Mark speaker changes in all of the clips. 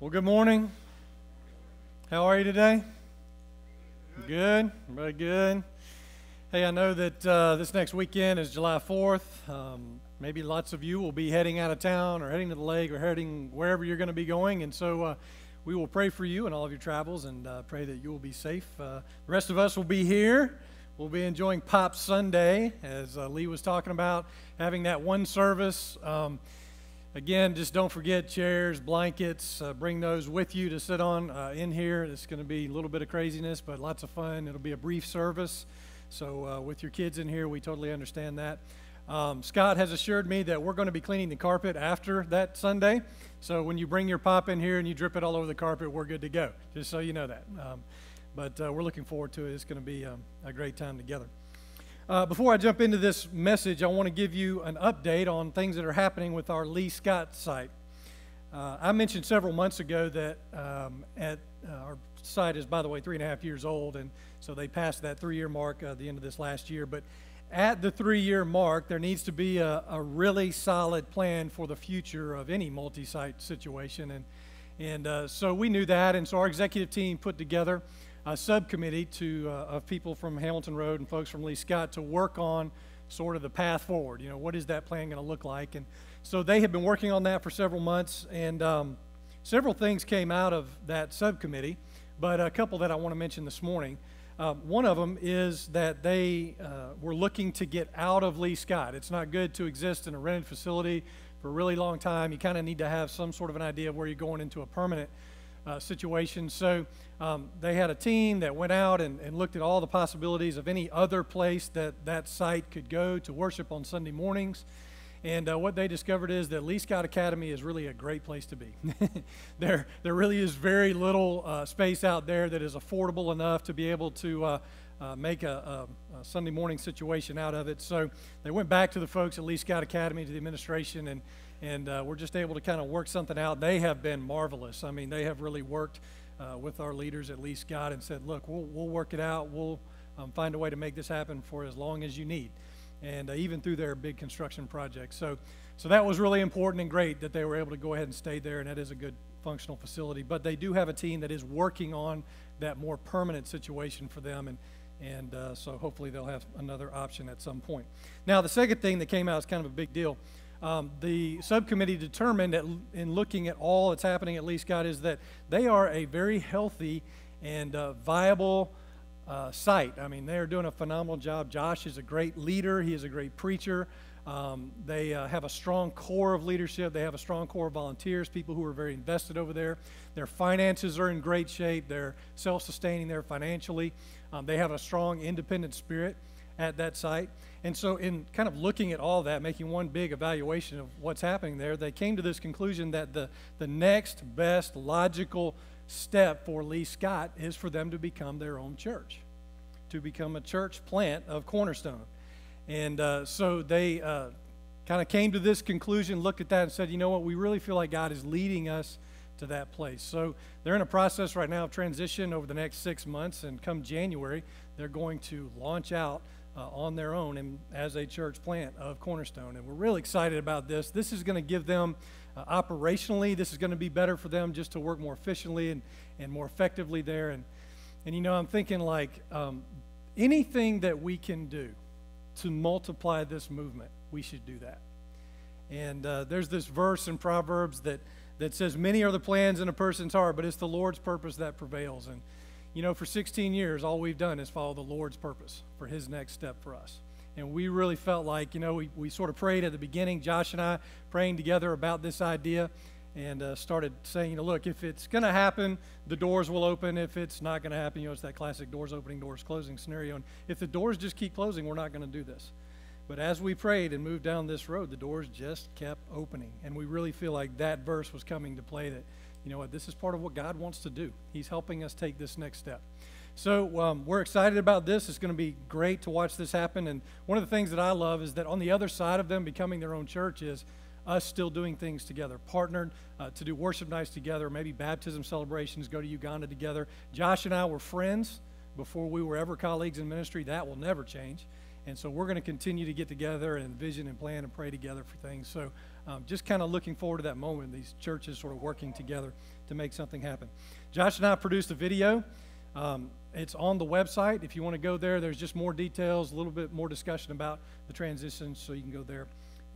Speaker 1: Well, good morning. How are you today? Good. Very good. Hey, I know that uh, this next weekend is July 4th. Um, maybe lots of you will be heading out of town or heading to the lake or heading wherever you're going to be going. And so uh, we will pray for you and all of your travels and uh, pray that you will be safe. Uh, the rest of us will be here. We'll be enjoying Pop Sunday, as uh, Lee was talking about, having that one service. Um, Again, just don't forget chairs, blankets. Uh, bring those with you to sit on uh, in here. It's going to be a little bit of craziness, but lots of fun. It'll be a brief service. So, uh, with your kids in here, we totally understand that. Um, Scott has assured me that we're going to be cleaning the carpet after that Sunday. So, when you bring your pop in here and you drip it all over the carpet, we're good to go. Just so you know that. Um, but uh, we're looking forward to it. It's going to be um, a great time together. Uh, before I jump into this message, I want to give you an update on things that are happening with our Lee Scott site. Uh, I mentioned several months ago that um, at uh, our site is, by the way, three and a half years old, and so they passed that three-year mark at the end of this last year. But at the three-year mark, there needs to be a, a really solid plan for the future of any multi-site situation, and and uh, so we knew that, and so our executive team put together a subcommittee to, uh, of people from Hamilton Road and folks from Lee Scott to work on sort of the path forward. You know, what is that plan going to look like? And so they have been working on that for several months, and um, several things came out of that subcommittee, but a couple that I want to mention this morning. Uh, one of them is that they uh, were looking to get out of Lee Scott. It's not good to exist in a rented facility for a really long time. You kind of need to have some sort of an idea of where you're going into a permanent uh, situation. So um, they had a team that went out and, and, looked at all the possibilities of any other place that that site could go to worship on Sunday mornings. And uh, what they discovered is that Lee Scott Academy is really a great place to be. there, there really is very little uh, space out there that is affordable enough to be able to uh, uh make a, a, a, Sunday morning situation out of it. So they went back to the folks at Lee Scott Academy, to the administration, and and uh, we're just able to kind of work something out. They have been marvelous. I mean, they have really worked uh, with our leaders at Lee Scott and said, look, we'll, we'll work it out. We'll um, find a way to make this happen for as long as you need, and uh, even through their big construction projects. So, so that was really important and great that they were able to go ahead and stay there, and that is a good functional facility. But they do have a team that is working on that more permanent situation for them, and and uh, so hopefully they'll have another option at some point. Now, the second thing that came out is kind of a big deal um, the subcommittee determined that in looking at all that's happening at Lee Scott is that they are a very healthy and uh, viable uh, site. I mean, they are doing a phenomenal job. Josh is a great leader, he is a great preacher. Um, they uh, have a strong core of leadership. They have a strong core of volunteers, people who are very invested over there. Their finances are in great shape. They're self sustaining there financially. Um, they have a strong independent spirit at that site. And so, in kind of looking at all that, making one big evaluation of what's happening there, they came to this conclusion that the, the next best logical step for Lee Scott is for them to become their own church, to become a church plant of Cornerstone. And uh, so they uh, kind of came to this conclusion, looked at that, and said, you know what, we really feel like God is leading us to that place. So they're in a process right now of transition over the next six months, and come January, they're going to launch out uh, on their own and as a church plant of Cornerstone. And we're really excited about this. This is going to give them uh, operationally, this is going to be better for them just to work more efficiently and, and more effectively there. And, and you know, I'm thinking like um, anything that we can do to multiply this movement, we should do that. And uh, there's this verse in Proverbs that, that says, Many are the plans in a person's heart, but it's the Lord's purpose that prevails. And you know, for 16 years, all we've done is follow the Lord's purpose for His next step for us. And we really felt like, you know, we, we sort of prayed at the beginning, Josh and I praying together about this idea and uh, started saying, you know, look, if it's going to happen, the doors will open. If it's not going to happen, you know, it's that classic doors opening, doors closing scenario. And if the doors just keep closing, we're not going to do this. But as we prayed and moved down this road, the doors just kept opening. And we really feel like that verse was coming to play that you know what, this is part of what God wants to do. He's helping us take this next step. So um, we're excited about this. It's going to be great to watch this happen. And one of the things that I love is that on the other side of them becoming their own church is us still doing things together, partnered uh, to do worship nights together, maybe baptism celebrations, go to Uganda together. Josh and I were friends before we were ever colleagues in ministry. That will never change. And so we're going to continue to get together and vision and plan and pray together for things. So um, just kind of looking forward to that moment, these churches sort of working together to make something happen. Josh and I produced a video. Um, it's on the website. If you want to go there, there's just more details, a little bit more discussion about the transition, so you can go there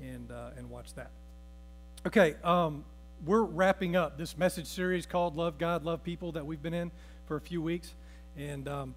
Speaker 1: and, uh, and watch that. Okay, um, we're wrapping up this message series called Love God, Love People that we've been in for a few weeks. And um,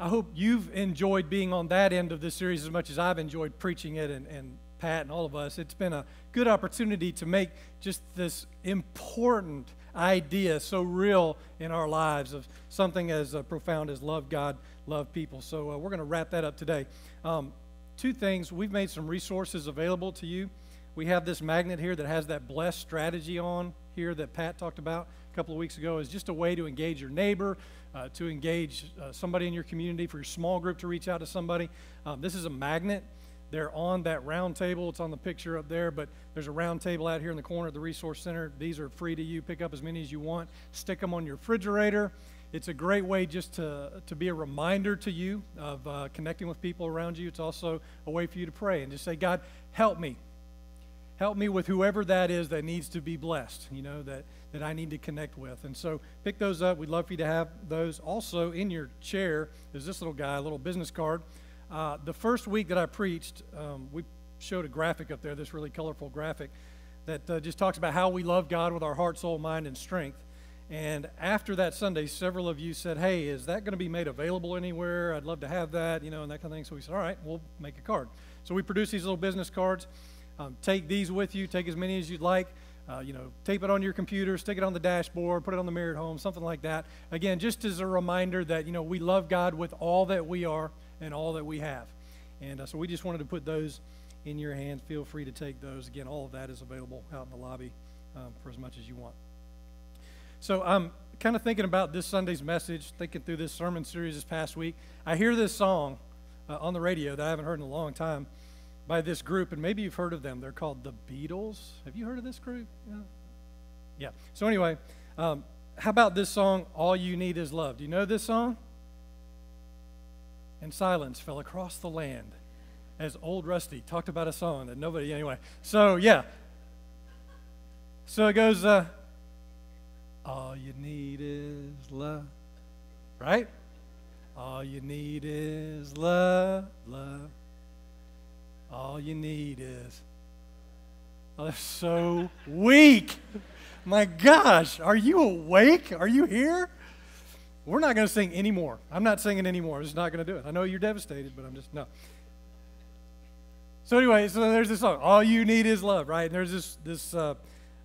Speaker 1: I hope you've enjoyed being on that end of this series as much as I've enjoyed preaching it and, and Pat and all of us. It's been a good opportunity to make just this important idea so real in our lives of something as uh, profound as love God, love people. So uh, we're going to wrap that up today. Um, two things we've made some resources available to you. We have this magnet here that has that blessed strategy on here that Pat talked about a couple of weeks ago is just a way to engage your neighbor, uh, to engage uh, somebody in your community, for your small group to reach out to somebody. Um, this is a magnet. They're on that round table. It's on the picture up there, but there's a round table out here in the corner of the Resource Center. These are free to you. Pick up as many as you want. Stick them on your refrigerator. It's a great way just to, to be a reminder to you of uh, connecting with people around you. It's also a way for you to pray and just say, God, help me. Help me with whoever that is that needs to be blessed, you know, that, that I need to connect with. And so pick those up. We'd love for you to have those. Also, in your chair is this little guy, a little business card. Uh, the first week that I preached, um, we showed a graphic up there, this really colorful graphic that uh, just talks about how we love God with our heart, soul, mind, and strength. And after that Sunday, several of you said, Hey, is that going to be made available anywhere? I'd love to have that, you know, and that kind of thing. So we said, All right, we'll make a card. So we produced these little business cards. Um, take these with you, take as many as you'd like. Uh, you know, tape it on your computer, stick it on the dashboard, put it on the mirror at home, something like that. Again, just as a reminder that, you know, we love God with all that we are and all that we have. And uh, so we just wanted to put those in your hands. Feel free to take those. Again, all of that is available out in the lobby um, for as much as you want. So I'm kind of thinking about this Sunday's message, thinking through this sermon series this past week. I hear this song uh, on the radio that I haven't heard in a long time by this group, and maybe you've heard of them. They're called the Beatles. Have you heard of this group? Yeah. Yeah. So anyway, um, how about this song, All You Need Is Love? Do you know this song? And silence fell across the land as old Rusty talked about a song that nobody, anyway. So, yeah. So it goes, uh, All you need is love, right? All you need is love, love. All you need is. Oh, they're so weak. My gosh, are you awake? Are you here? We're not going to sing anymore. I'm not singing anymore. I'm just not going to do it. I know you're devastated, but I'm just, no. So, anyway, so there's this song, All You Need Is Love, right? And there's this, this uh,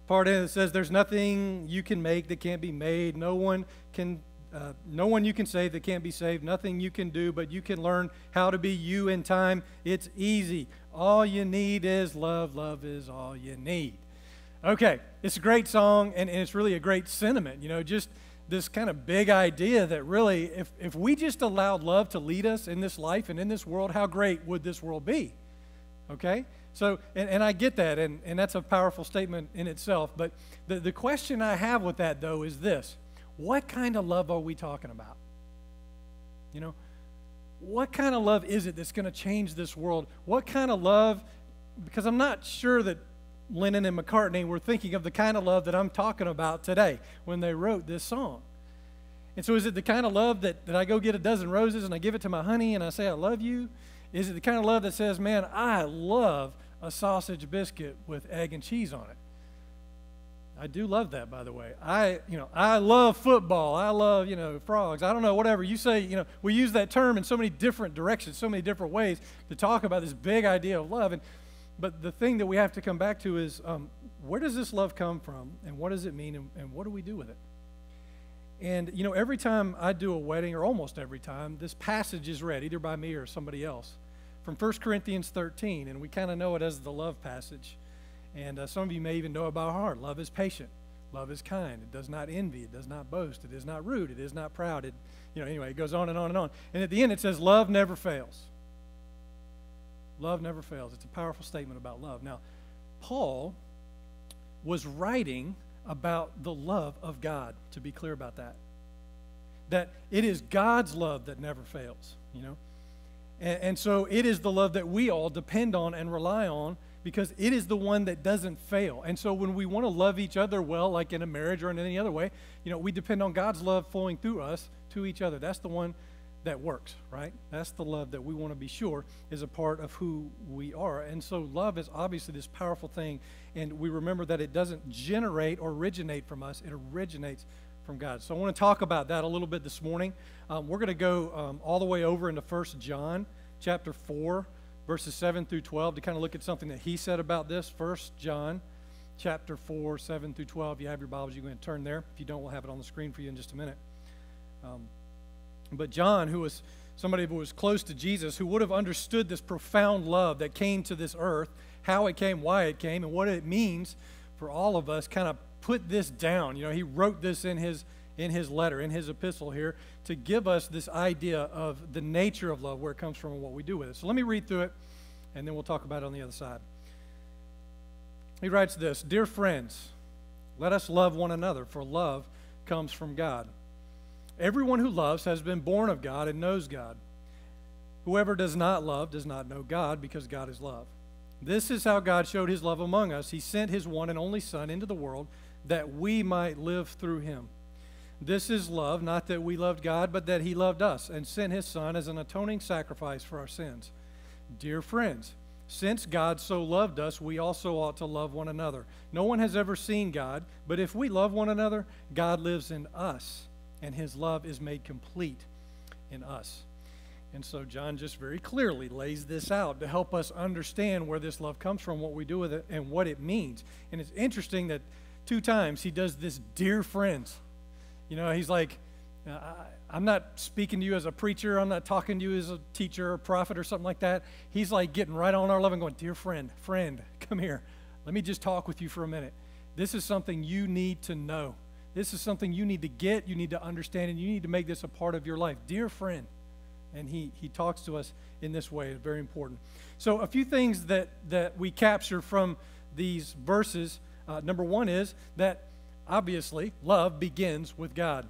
Speaker 1: part in it that says, There's nothing you can make that can't be made. No one can. Uh, no one you can save that can't be saved. Nothing you can do, but you can learn how to be you in time. It's easy. All you need is love. Love is all you need. Okay, it's a great song, and, and it's really a great sentiment. You know, just this kind of big idea that really, if, if we just allowed love to lead us in this life and in this world, how great would this world be? Okay? So, and, and I get that, and, and that's a powerful statement in itself. But the, the question I have with that, though, is this What kind of love are we talking about? You know, what kind of love is it that's going to change this world? What kind of love? Because I'm not sure that Lennon and McCartney were thinking of the kind of love that I'm talking about today when they wrote this song. And so, is it the kind of love that, that I go get a dozen roses and I give it to my honey and I say, I love you? Is it the kind of love that says, man, I love a sausage biscuit with egg and cheese on it? I do love that, by the way. I, you know, I love football. I love, you know, frogs. I don't know, whatever. You say, you know, we use that term in so many different directions, so many different ways to talk about this big idea of love. And but the thing that we have to come back to is um, where does this love come from and what does it mean and, and what do we do with it? And, you know, every time I do a wedding, or almost every time, this passage is read, either by me or somebody else, from 1 Corinthians 13. And we kind of know it as the love passage. And uh, some of you may even know it by heart. Love is patient. Love is kind. It does not envy. It does not boast. It is not rude. It is not proud. It, you know, anyway, it goes on and on and on. And at the end, it says, Love never fails. Love never fails. It's a powerful statement about love. Now, Paul was writing about the love of God, to be clear about that. That it is God's love that never fails, you know? And, and so it is the love that we all depend on and rely on because it is the one that doesn't fail. And so when we want to love each other well, like in a marriage or in any other way, you know, we depend on God's love flowing through us to each other. That's the one that works, right? That's the love that we want to be sure is a part of who we are. And so love is obviously this powerful thing. And we remember that it doesn't generate or originate from us, it originates from God. So I want to talk about that a little bit this morning. Um, we're going to go um, all the way over into First John chapter 4, verses 7 through 12 to kind of look at something that he said about this. First John chapter 4, 7 through 12. If you have your Bibles, you can turn there. If you don't, we'll have it on the screen for you in just a minute. Um, but John, who was somebody who was close to Jesus, who would have understood this profound love that came to this earth, how it came, why it came, and what it means for all of us, kind of put this down. You know, he wrote this in his in his letter, in his epistle here, to give us this idea of the nature of love, where it comes from, and what we do with it. So let me read through it, and then we'll talk about it on the other side. He writes this Dear friends, let us love one another, for love comes from God. Everyone who loves has been born of God and knows God. Whoever does not love does not know God, because God is love. This is how God showed his love among us. He sent his one and only Son into the world that we might live through him. This is love, not that we loved God, but that He loved us and sent His Son as an atoning sacrifice for our sins. Dear friends, since God so loved us, we also ought to love one another. No one has ever seen God, but if we love one another, God lives in us, and His love is made complete in us. And so John just very clearly lays this out to help us understand where this love comes from, what we do with it, and what it means. And it's interesting that two times he does this, dear friends. You know, he's like, I'm not speaking to you as a preacher. I'm not talking to you as a teacher or prophet or something like that. He's like getting right on our level and going, Dear friend, friend, come here. Let me just talk with you for a minute. This is something you need to know. This is something you need to get, you need to understand, and you need to make this a part of your life. Dear friend. And he, he talks to us in this way. Very important. So, a few things that, that we capture from these verses. Uh, number one is that obviously, love begins with God.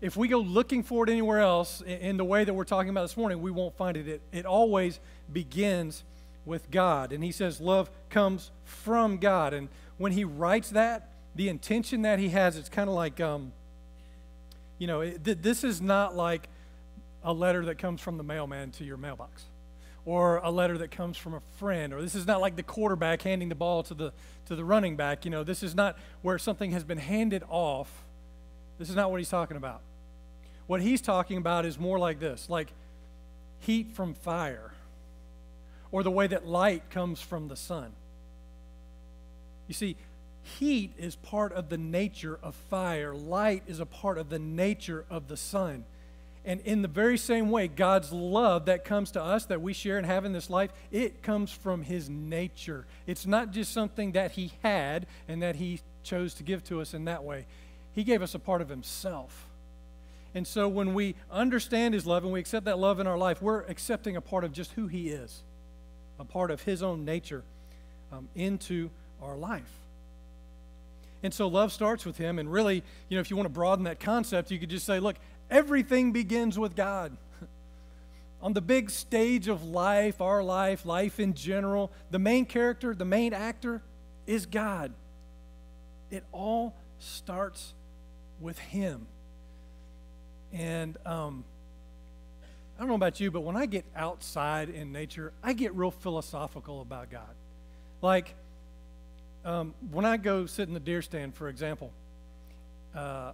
Speaker 1: If we go looking for it anywhere else in the way that we're talking about this morning, we won't find it. It, it always begins with God. And he says love comes from God. And when he writes that, the intention that he has, it's kind of like, um, you know, it, th- this is not like a letter that comes from the mailman to your mailbox or a letter that comes from a friend, or this is not like the quarterback handing the ball to the, to the running back. You know, this is not where something has been handed off. This is not what he's talking about. What he's talking about is more like this like heat from fire, or the way that light comes from the sun. You see, heat is part of the nature of fire, light is a part of the nature of the sun. And in the very same way, God's love that comes to us, that we share and have in this life, it comes from His nature. It's not just something that He had and that He chose to give to us in that way. He gave us a part of Himself. And so when we understand His love and we accept that love in our life, we're accepting a part of just who He is, a part of His own nature um, into our life. And so love starts with Him. And really, you know, if you want to broaden that concept, you could just say, look, Everything begins with God. On the big stage of life, our life, life in general, the main character, the main actor is God. It all starts with Him. And um, I don't know about you, but when I get outside in nature, I get real philosophical about God. Like, um, when I go sit in the deer stand, for example, uh,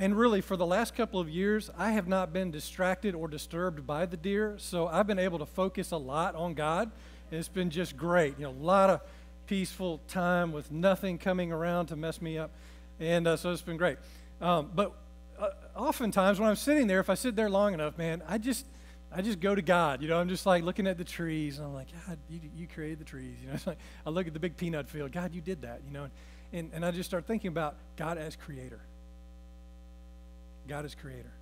Speaker 1: and really, for the last couple of years, I have not been distracted or disturbed by the deer. So I've been able to focus a lot on God. And it's been just great. You know, a lot of peaceful time with nothing coming around to mess me up. And uh, so it's been great. Um, but uh, oftentimes when I'm sitting there, if I sit there long enough, man, I just. I just go to God. You know, I'm just like looking at the trees, and I'm like, God, you, you created the trees. You know, it's like I look at the big peanut field. God, you did that. You know, and, and I just start thinking about God as creator. God as creator.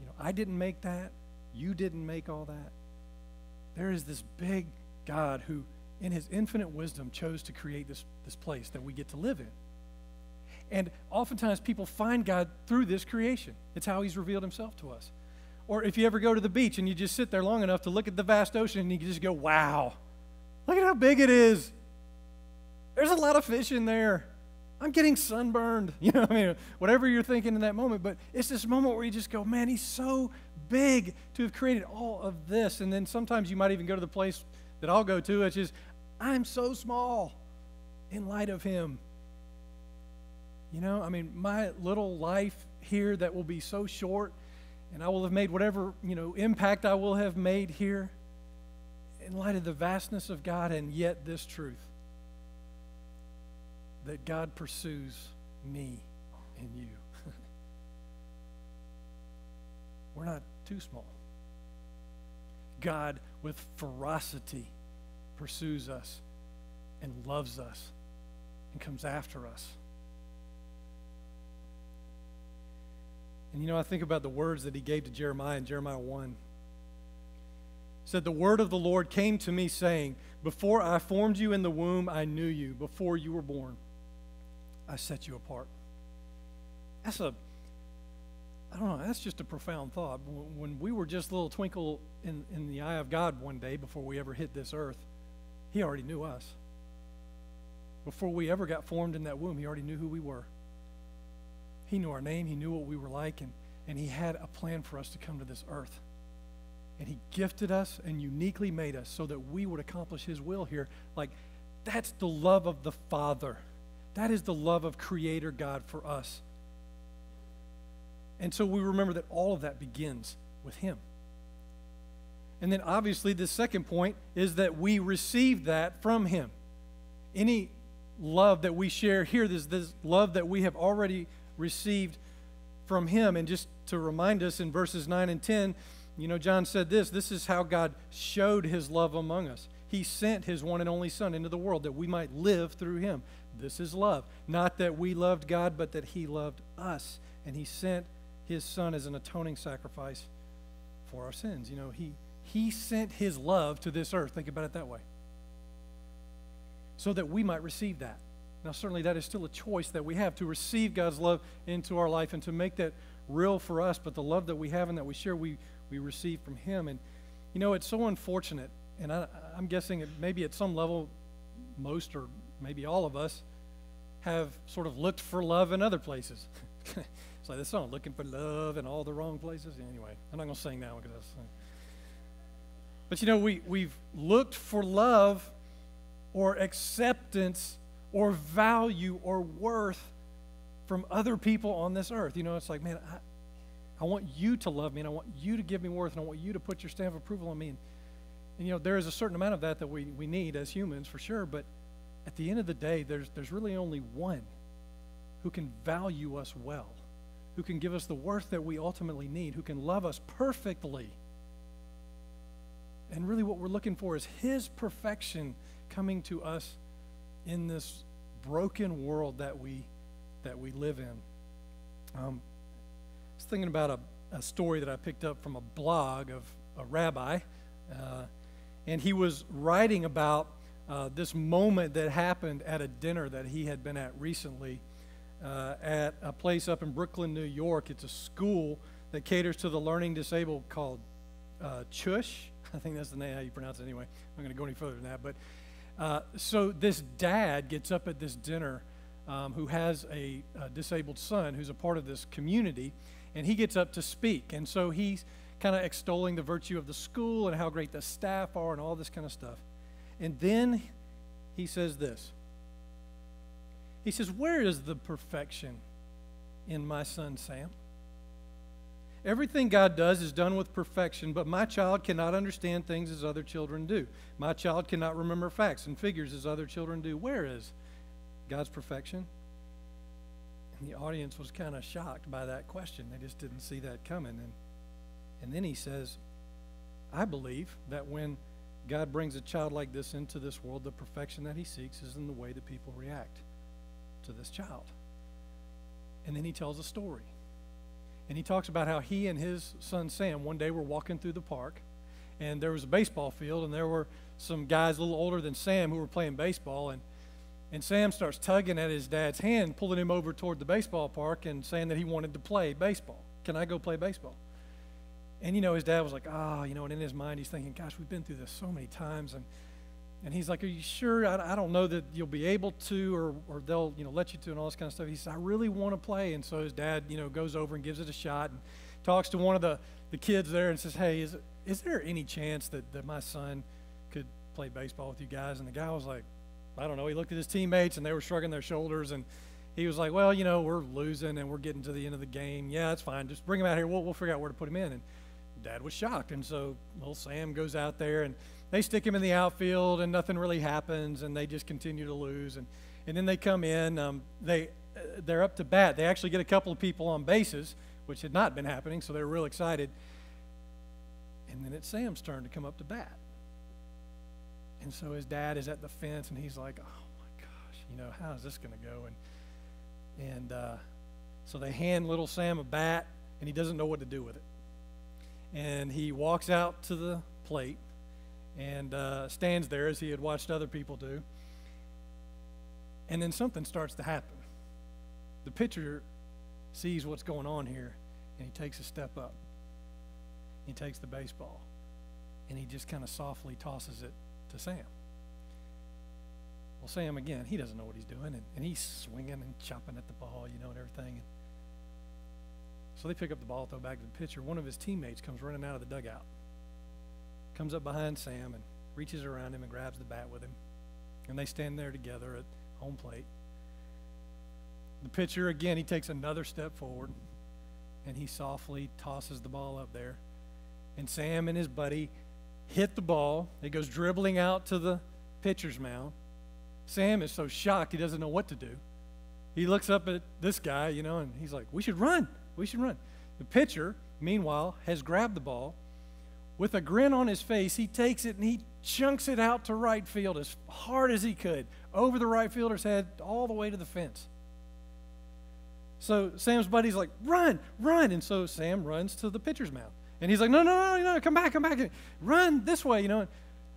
Speaker 1: You know, I didn't make that. You didn't make all that. There is this big God who, in his infinite wisdom, chose to create this, this place that we get to live in. And oftentimes people find God through this creation. It's how he's revealed himself to us. Or if you ever go to the beach and you just sit there long enough to look at the vast ocean and you just go, wow, Look at how big it is. There's a lot of fish in there. I'm getting sunburned. You know, I mean, whatever you're thinking in that moment, but it's this moment where you just go, man, he's so big to have created all of this. And then sometimes you might even go to the place that I'll go to, which is, I'm so small in light of him. You know, I mean, my little life here that will be so short, and I will have made whatever, you know, impact I will have made here in light of the vastness of God, and yet this truth that God pursues me and you. We're not too small. God, with ferocity, pursues us and loves us and comes after us. And you know, I think about the words that he gave to Jeremiah in Jeremiah 1. He said, The word of the Lord came to me, saying, Before I formed you in the womb, I knew you. Before you were born, I set you apart. That's a, I don't know, that's just a profound thought. When we were just a little twinkle in, in the eye of God one day before we ever hit this earth, He already knew us. Before we ever got formed in that womb, He already knew who we were. He knew our name, He knew what we were like, and, and He had a plan for us to come to this earth. And He gifted us and uniquely made us so that we would accomplish His will here. Like, that's the love of the Father. That is the love of Creator God for us. And so we remember that all of that begins with Him. And then obviously, the second point is that we receive that from Him. Any love that we share here, this, this love that we have already received from Him. And just to remind us in verses 9 and 10, you know, John said this this is how God showed His love among us. He sent His one and only Son into the world that we might live through Him. This is love. Not that we loved God, but that He loved us. And He sent His Son as an atoning sacrifice for our sins. You know, He, he sent His love to this earth. Think about it that way. So that we might receive that. Now, certainly, that is still a choice that we have to receive God's love into our life and to make that real for us. But the love that we have and that we share, we, we receive from Him. And, you know, it's so unfortunate. And I, I'm guessing maybe at some level, most or maybe all of us have sort of looked for love in other places. it's like this song, looking for love in all the wrong places. Anyway, I'm not going to sing that one because that's. Uh, but you know, we, we've looked for love or acceptance or value or worth from other people on this earth. You know, it's like, man, I, I want you to love me and I want you to give me worth and I want you to put your stamp of approval on me. And, and you know, there is a certain amount of that that we, we need as humans for sure, but at the end of the day, there's, there's really only one who can value us well, who can give us the worth that we ultimately need, who can love us perfectly. And really, what we're looking for is His perfection coming to us in this broken world that we, that we live in. Um, I was thinking about a, a story that I picked up from a blog of a rabbi, uh, and he was writing about uh, this moment that happened at a dinner that he had been at recently uh, at a place up in Brooklyn, New York. It's a school that caters to the learning disabled called uh, Chush. I think that's the name how you pronounce it anyway. I'm not going to go any further than that. But uh, so this dad gets up at this dinner um, who has a, a disabled son who's a part of this community, and he gets up to speak. And so he's kind of extolling the virtue of the school and how great the staff are and all this kind of stuff. And then he says this He says, Where is the perfection in my son Sam? Everything God does is done with perfection, but my child cannot understand things as other children do. My child cannot remember facts and figures as other children do. Where is God's perfection? And the audience was kind of shocked by that question. They just didn't see that coming. And, and then he says, I believe that when God brings a child like this into this world, the perfection that he seeks is in the way that people react to this child. And then he tells a story. And he talks about how he and his son Sam one day were walking through the park, and there was a baseball field, and there were some guys a little older than Sam who were playing baseball. And, and Sam starts tugging at his dad's hand, pulling him over toward the baseball park, and saying that he wanted to play baseball. Can I go play baseball? And you know, his dad was like, ah, oh, you know, and in his mind, he's thinking, gosh, we've been through this so many times, and and he's like, Are you sure? I, I don't know that you'll be able to, or, or they'll, you know, let you to, and all this kind of stuff. He says, I really want to play. And so his dad, you know, goes over and gives it a shot and talks to one of the, the kids there and says, Hey, is, is there any chance that, that my son could play baseball with you guys? And the guy was like, I don't know. He looked at his teammates and they were shrugging their shoulders. And he was like, Well, you know, we're losing and we're getting to the end of the game. Yeah, that's fine. Just bring him out here. We'll, we'll figure out where to put him in. And dad was shocked. And so little Sam goes out there and they stick him in the outfield and nothing really happens and they just continue to lose. And, and then they come in. Um, they, uh, they're up to bat. They actually get a couple of people on bases, which had not been happening, so they were real excited. And then it's Sam's turn to come up to bat. And so his dad is at the fence and he's like, oh my gosh, you know, how is this going to go? And, and uh, so they hand little Sam a bat and he doesn't know what to do with it and he walks out to the plate and uh, stands there as he had watched other people do. And then something starts to happen. The pitcher sees what's going on here, and he takes a step up. He takes the baseball, and he just kind of softly tosses it to Sam. Well, Sam, again, he doesn't know what he's doing, and, and he's swinging and chopping at the ball, you know, and everything. And so they pick up the ball, throw back to the pitcher. One of his teammates comes running out of the dugout, comes up behind Sam and reaches around him and grabs the bat with him. And they stand there together at home plate. The pitcher, again, he takes another step forward and he softly tosses the ball up there. And Sam and his buddy hit the ball. It goes dribbling out to the pitcher's mound. Sam is so shocked he doesn't know what to do. He looks up at this guy, you know, and he's like, We should run. We should run. The pitcher, meanwhile, has grabbed the ball. With a grin on his face, he takes it and he chunks it out to right field as hard as he could, over the right fielder's head, all the way to the fence. So Sam's buddy's like, run, run. And so Sam runs to the pitcher's mound. And he's like, no, no, no, no, come back, come back. Run this way, you know.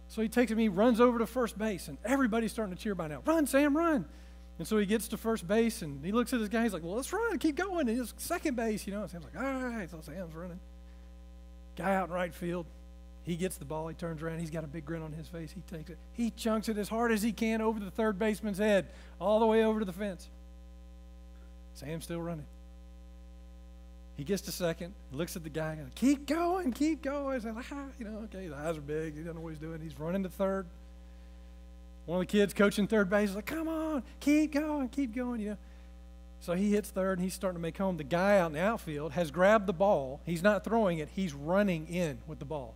Speaker 1: So he takes him, he runs over to first base, and everybody's starting to cheer by now. Run, Sam, run. And so he gets to first base and he looks at his guy. He's like, well, let's run, keep going. And he's second base, you know. And Sam's like, all right. So Sam's running. Guy out in right field. He gets the ball. He turns around. He's got a big grin on his face. He takes it. He chunks it as hard as he can over the third baseman's head, all the way over to the fence. Sam's still running. He gets to second, looks at the guy, and keep going, keep going. He's like, ah, you know, okay, his eyes are big. He doesn't know what he's doing. He's running to third. One of the kids coaching third base is like, come on, keep going, keep going, you know. So he hits third and he's starting to make home. The guy out in the outfield has grabbed the ball. He's not throwing it, he's running in with the ball.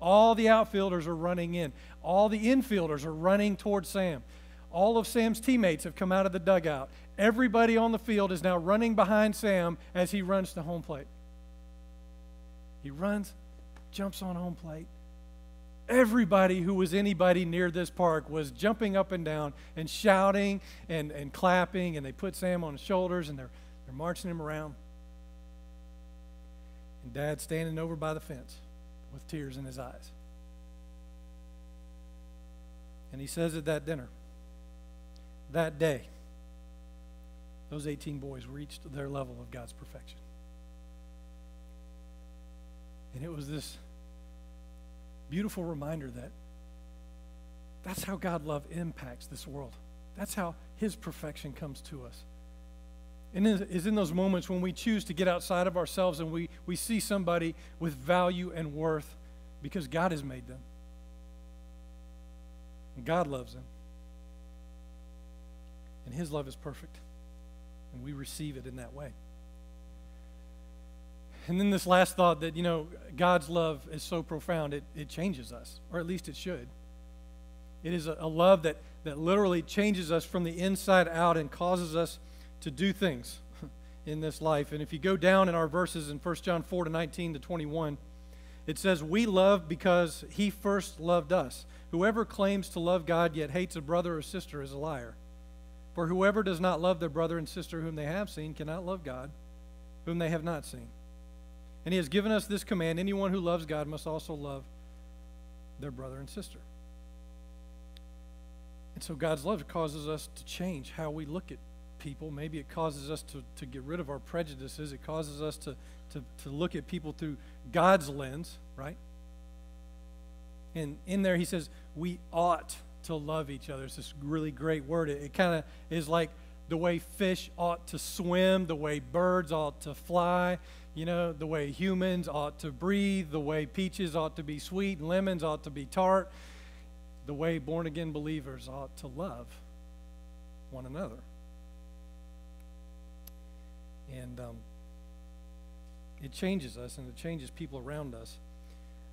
Speaker 1: All the outfielders are running in. All the infielders are running towards Sam. All of Sam's teammates have come out of the dugout. Everybody on the field is now running behind Sam as he runs to home plate. He runs, jumps on home plate, everybody who was anybody near this park was jumping up and down and shouting and, and clapping, and they put Sam on his shoulders and they're, they're marching him around. And Dad's standing over by the fence with tears in his eyes. And he says at that dinner, that day, those 18 boys reached their level of God's perfection. And it was this beautiful reminder that that's how God love impacts this world. That's how his perfection comes to us. And is in those moments when we choose to get outside of ourselves and we, we see somebody with value and worth because God has made them. And God loves them. And his love is perfect. And we receive it in that way. And then this last thought that, you know, God's love is so profound, it, it changes us, or at least it should. It is a, a love that, that literally changes us from the inside out and causes us to do things in this life. And if you go down in our verses in 1 John 4 to 19 to 21, it says, We love because he first loved us. Whoever claims to love God yet hates a brother or sister is a liar. For whoever does not love their brother and sister whom they have seen cannot love God, whom they have not seen. And he has given us this command anyone who loves God must also love their brother and sister. And so God's love causes us to change how we look at people. Maybe it causes us to, to get rid of our prejudices. It causes us to, to, to look at people through God's lens, right? And in there he says, we ought to love each other. It's this really great word. It, it kind of is like the way fish ought to swim, the way birds ought to fly, you know, the way humans ought to breathe, the way peaches ought to be sweet and lemons ought to be tart, the way born again believers ought to love one another. And um, it changes us and it changes people around us.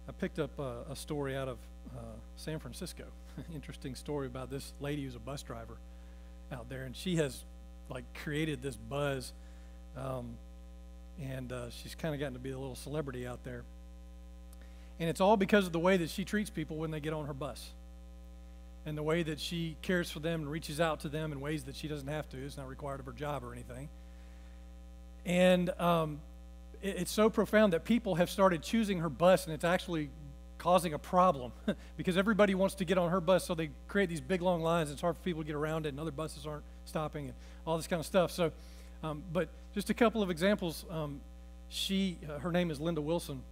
Speaker 1: I picked up a, a story out of uh, San Francisco. Interesting story about this lady who's a bus driver out there, and she has like created this buzz, um, and uh, she's kind of gotten to be a little celebrity out there. And it's all because of the way that she treats people when they get on her bus, and the way that she cares for them and reaches out to them in ways that she doesn't have to. It's not required of her job or anything. And um, it, it's so profound that people have started choosing her bus, and it's actually causing a problem because everybody wants to get on her bus, so they create these big long lines. It's hard for people to get around it, and other buses aren't stopping, and all this kind of stuff. So, um, but just a couple of examples. Um, she, uh, her name is Linda Wilson,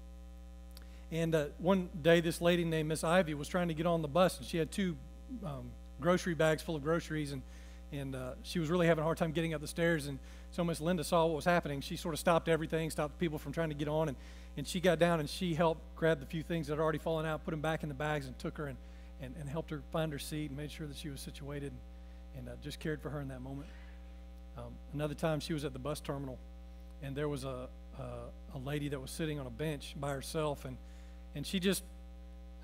Speaker 1: and uh, one day this lady named Miss Ivy was trying to get on the bus, and she had two um, grocery bags full of groceries, and and uh, she was really having a hard time getting up the stairs. And so Miss Linda saw what was happening. She sort of stopped everything, stopped people from trying to get on, and, and she got down and she helped grab the few things that had already fallen out, put them back in the bags, and took her and, and, and helped her find her seat and made sure that she was situated and, uh, just cared for her in that moment. Um, another time she was at the bus terminal, and there was a, a, a lady that was sitting on a bench by herself, and, and she just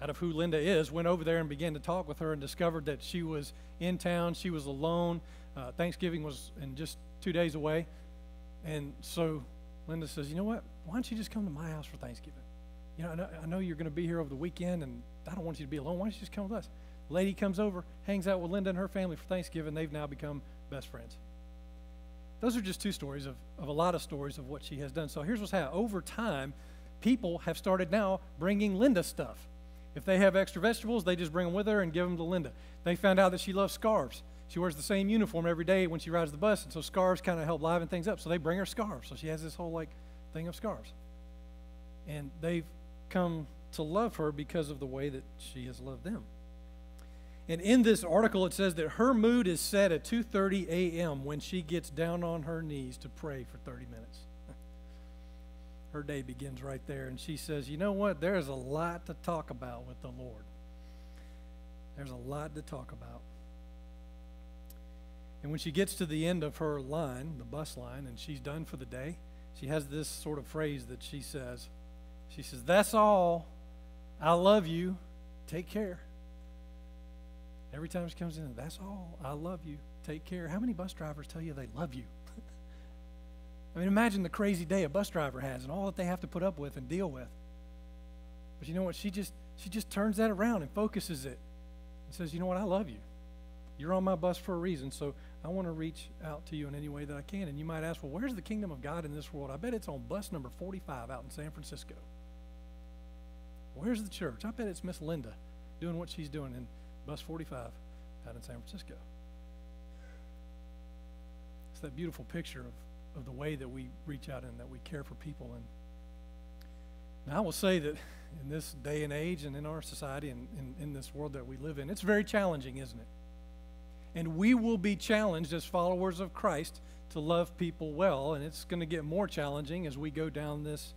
Speaker 1: out of who Linda is, went over there and began to talk with her and discovered that she was in town. She was alone. Uh, Thanksgiving was in just two days away. And so Linda says, You know what? Why don't you just come to my house for Thanksgiving? You know, I know, I know you're going to be here over the weekend, and I don't want you to be alone. Why don't you just come with us? Lady comes over, hangs out with Linda and her family for Thanksgiving. They've now become best friends. Those are just two stories of, of a lot of stories of what she has done. So here's what's happened. Over time, people have started now bringing Linda stuff. If they have extra vegetables, they just bring them with her and give them to Linda. They found out that she loves scarves. She wears the same uniform every day when she rides the bus, and so scarves kind of help liven things up. So they bring her scarves. So she has this whole like thing of scarves. And they've come to love her because of the way that she has loved them. And in this article it says that her mood is set at 2:30 a.m. when she gets down on her knees to pray for 30 minutes her day begins right there. And she says, You know what? There's a lot to talk about with the Lord. There's a lot to talk about. And when she gets to the end of her line, the bus line, and she's done for the day, she has this sort of phrase that she says. She says, That's all. I love you. Take care. Every time she comes in, that's all. I love you. Take care. How many bus drivers tell you they love you? I mean, imagine the crazy day a bus driver has and all that they have to put up with and deal with. But you know what? She just she just turns that around and focuses it and says, "You know what? I love you. You're on my bus for a reason, so I want to reach out to you in any way that I can." And you might ask, "Well, where's the kingdom of God in this world?" I bet it's on bus number 45 out in San Francisco. Where's the church? I bet it's Miss Linda doing what she's doing in bus 45 out in San Francisco. It's that beautiful picture of of the way that we reach out and that we care for people. And, and I will say that in this day and age and in our society and in, in this world that we live in, it's very challenging, isn't it? And we will be challenged as followers of Christ to love people well, and it's going to get more challenging as we go down this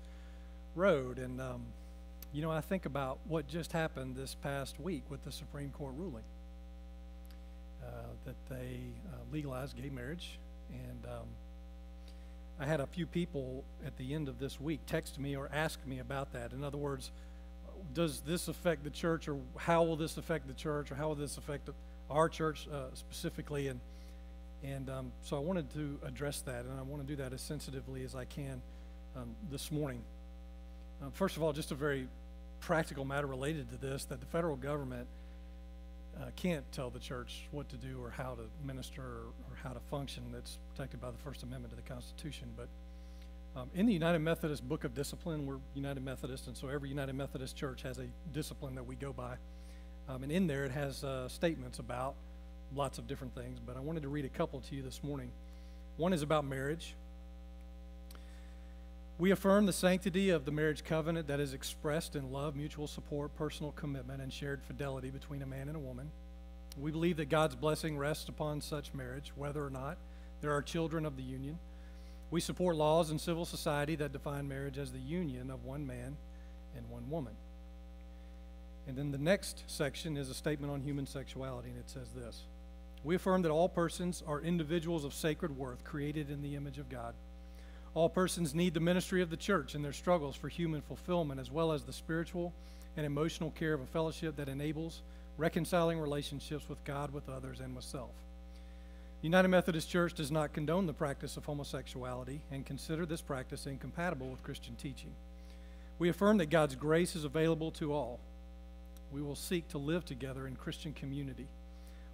Speaker 1: road. And, um, you know, I think about what just happened this past week with the Supreme Court ruling uh, that they uh, legalized gay marriage. And um, I had a few people at the end of this week text me or ask me about that. In other words, does this affect the church, or how will this affect the church, or how will this affect our church uh, specifically? And and um, so I wanted to address that, and I want to do that as sensitively as I can um, this morning. Uh, first of all, just a very practical matter related to this: that the federal government uh, can't tell the church what to do or how to minister or, or, how to function that's protected by the First Amendment to the Constitution. But um, in the United Methodist Book of Discipline, we're United Methodist, and so every United Methodist church has a discipline that we go by. Um, and in there, it has uh, statements about lots of different things, but I wanted to read a couple to you this morning. One is about marriage. We affirm the sanctity of the marriage covenant that is expressed in love, mutual support, personal commitment, and shared fidelity between a man and a woman. We believe that God's blessing rests upon such marriage, whether or not there are children of the union. We support laws in civil society that define marriage as the union of one man and one woman. And then the next section is a statement on human sexuality, and it says this We affirm that all persons are individuals of sacred worth, created in the image of God. All persons need the ministry of the church in their struggles for human fulfillment, as well as the spiritual and emotional care of a fellowship that enables reconciling relationships with God, with others, and with self. The United Methodist Church does not condone the practice of homosexuality and consider this practice incompatible with Christian teaching. We affirm that God's grace is available to all. We will seek to live together in Christian community,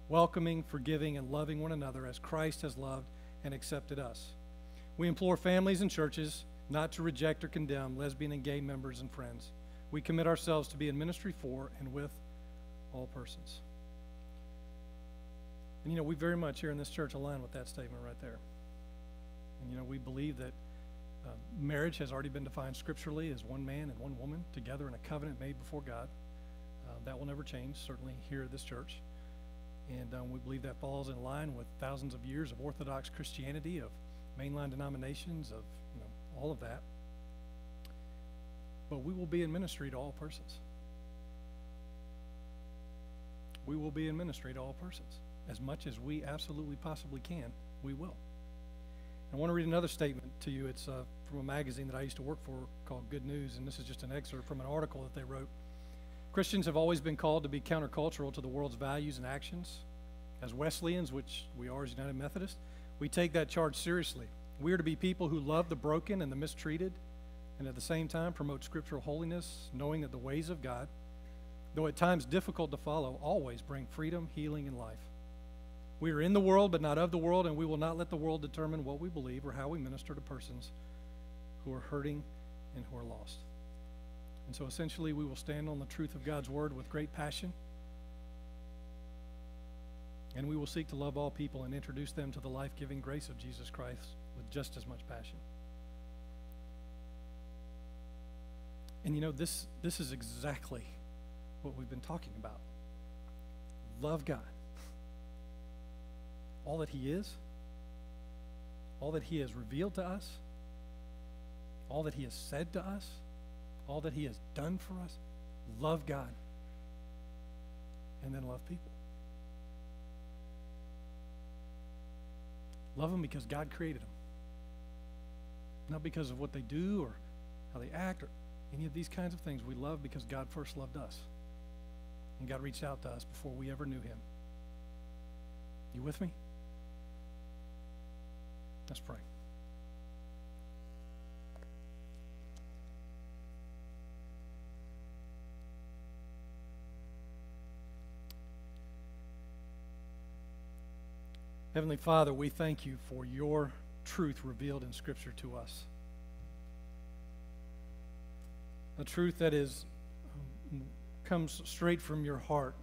Speaker 1: welcoming, forgiving, and loving one another as Christ has loved and accepted us. We implore families and churches not to reject or condemn lesbian and gay members and friends. We commit ourselves to be in ministry for and with all persons. And you know, we very much here in this church align with that statement right there. And you know, we believe that uh, marriage has already been defined scripturally as one man and one woman together in a covenant made before God. Uh, that will never change, certainly here at this church. And um, we believe that falls in line with thousands of years of Orthodox Christianity, of mainline denominations, of you know, all of that. But we will be in ministry to all persons. We will be in ministry to all persons. As much as we absolutely possibly can, we will. I want to read another statement to you. It's uh, from a magazine that I used to work for called Good News, and this is just an excerpt from an article that they wrote. Christians have always been called to be countercultural to the world's values and actions. As Wesleyans, which we are as United Methodists, we take that charge seriously. We are to be people who love the broken and the mistreated, and at the same time promote scriptural holiness, knowing that the ways of God, though at times difficult to follow, always bring freedom, healing, and life. We are in the world, but not of the world, and we will not let the world determine what we believe or how we minister to persons who are hurting and who are lost. And so essentially, we will stand on the truth of God's word with great passion. And we will seek to love all people and introduce them to the life giving grace of Jesus Christ with just as much passion. And you know, this, this is exactly what we've been talking about. Love God. All that He is, all that He has revealed to us, all that He has said to us all that He has done for us, love God, and then love people. Love them because God created them, not because of what they do or how they act or any of these kinds of things. We love because God first loved us, and God reached out to us before we ever knew Him. You with me? Let's pray. Heavenly Father, we thank you for your truth revealed in Scripture to us. A truth that is um, comes straight from your heart.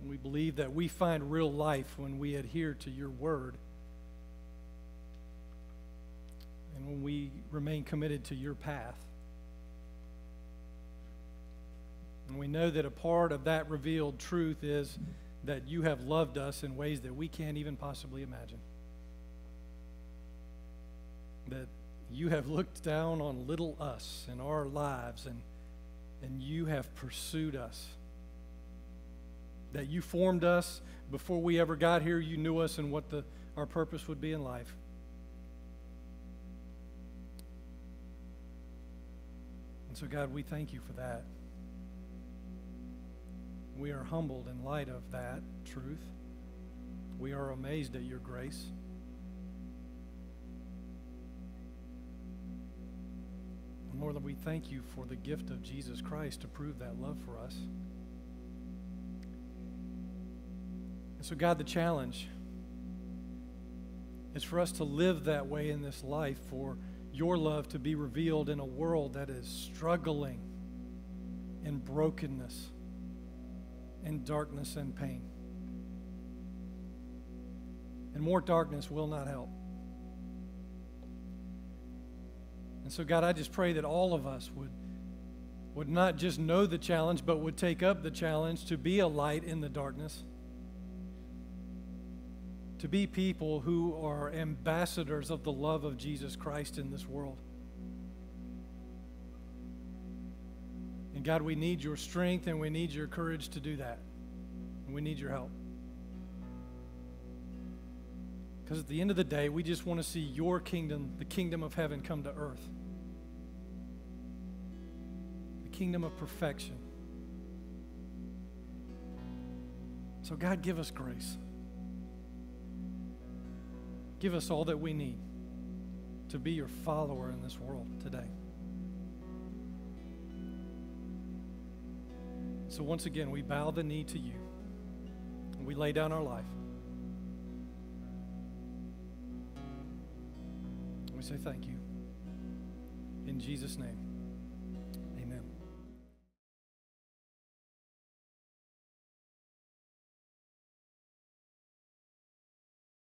Speaker 1: And we believe that we find real life when we adhere to your word. And when we remain committed to your path. And we know that a part of that revealed truth is that you have loved us in ways that we can't even possibly imagine. That you have looked down on little us in our lives and, and you have pursued us. That you formed us before we ever got here. You knew us and what the, our purpose would be in life. And so, God, we thank you for that. We are humbled in light of that truth. We are amazed at your grace. And Lord, we thank you for the gift of Jesus Christ to prove that love for us. And so, God, the challenge is for us to live that way in this life, for your love to be revealed in a world that is struggling in brokenness in darkness and pain. And more darkness will not help. And so, God, I just pray that all of us would would not just know the challenge, but would take up the challenge to be a light in the darkness, to be people who are ambassadors of the love of Jesus Christ in this world. God, we need your strength and we need your courage to do that. And we need your help. Because at the end of the day, we just want to see your kingdom, the kingdom of heaven, come to earth. The kingdom of perfection. So, God, give us grace. Give us all that we need to be your follower in this world today. So, once again, we bow the knee to you and we lay down our life. We say thank you. In Jesus' name.